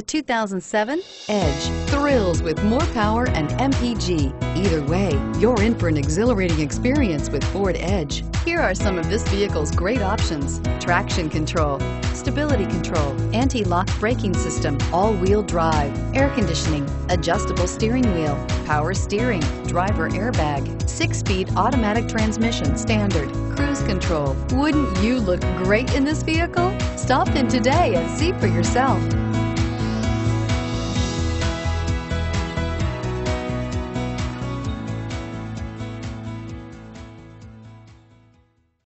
The 2007 Edge thrills with more power and MPG. Either way, you're in for an exhilarating experience with Ford Edge. Here are some of this vehicle's great options. Traction control, stability control, anti-lock braking system, all-wheel drive, air conditioning, adjustable steering wheel, power steering, driver airbag, six-speed automatic transmission standard, cruise control. Wouldn't you look great in this vehicle? Stop in today and see for yourself.